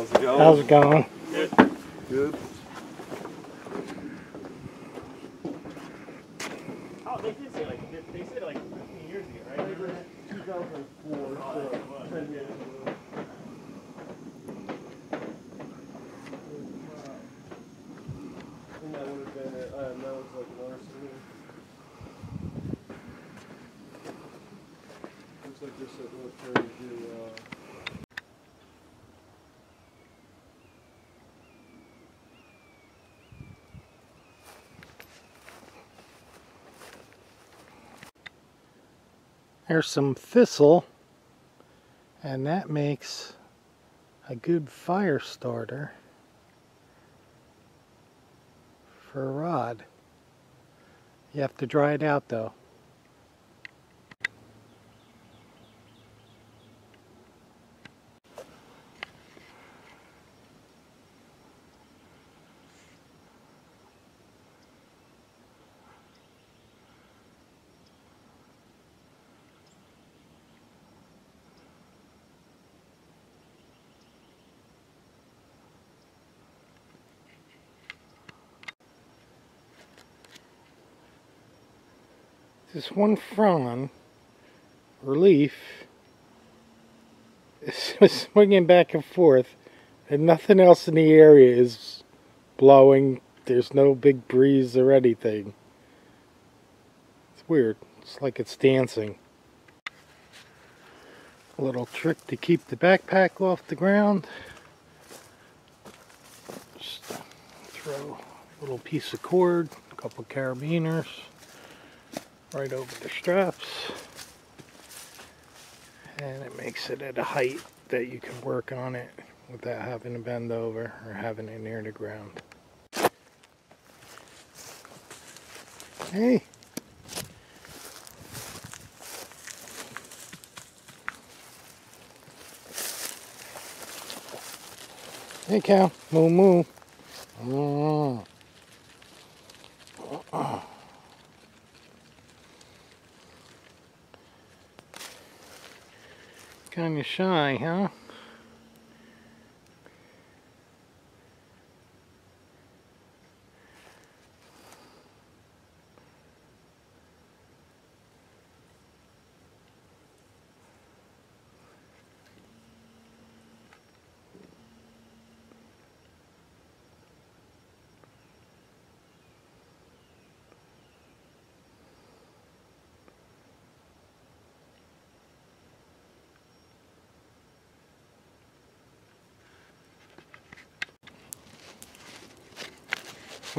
How's it going? How's it going? Good. Oh, they did say like they- they said like 15 years ago, right? 2004. Oh, that 10 years ago. I think that would have been it. Uh, that was like an arsenal. Looks like this at military do. Uh, There's some thistle, and that makes a good fire starter for a rod. You have to dry it out though. This one frond, relief, is swinging back and forth, and nothing else in the area is blowing. There's no big breeze or anything. It's weird. It's like it's dancing. A little trick to keep the backpack off the ground. Just throw a little piece of cord, a couple carabiners right over the straps and it makes it at a height that you can work on it without having to bend over or having it near the ground. Hey! Hey cow, moo moo. Mm. Kind of shy, huh?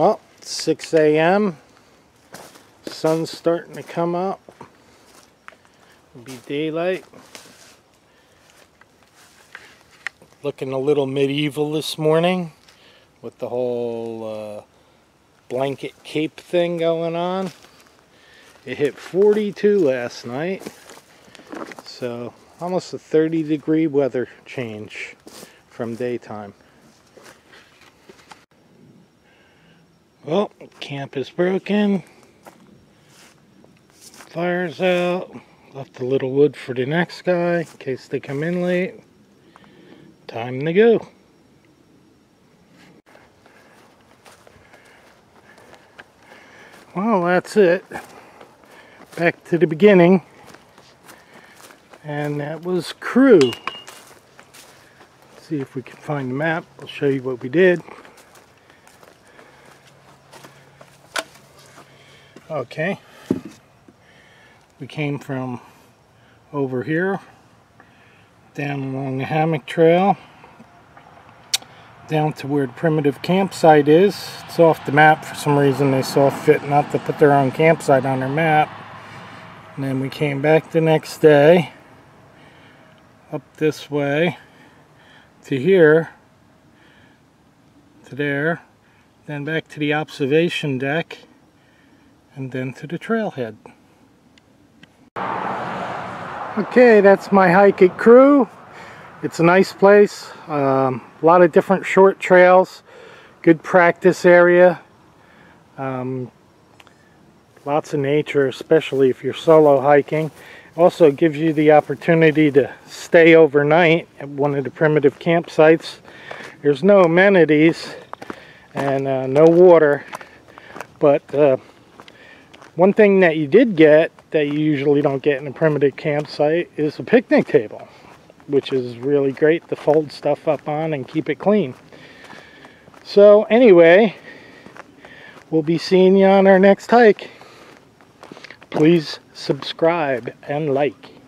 Well, it's 6 a.m. Sun's starting to come up. It'll be daylight. Looking a little medieval this morning with the whole uh, blanket cape thing going on. It hit 42 last night. So almost a 30 degree weather change from daytime. Well, camp is broken. Fire's out. Left a little wood for the next guy in case they come in late. Time to go. Well, that's it. Back to the beginning. And that was CREW. see if we can find the map. I'll show you what we did. Okay. We came from over here, down along the hammock trail, down to where the primitive campsite is. It's off the map for some reason. They saw fit not to put their own campsite on their map. And then we came back the next day, up this way, to here, to there, then back to the observation deck and then to the trailhead. Okay, that's my hike at CREW. It's a nice place. Um, a lot of different short trails. Good practice area. Um, lots of nature, especially if you're solo hiking. Also gives you the opportunity to stay overnight at one of the primitive campsites. there's no amenities and uh, no water. But uh, one thing that you did get that you usually don't get in a primitive campsite is a picnic table, which is really great to fold stuff up on and keep it clean. So anyway, we'll be seeing you on our next hike. Please subscribe and like.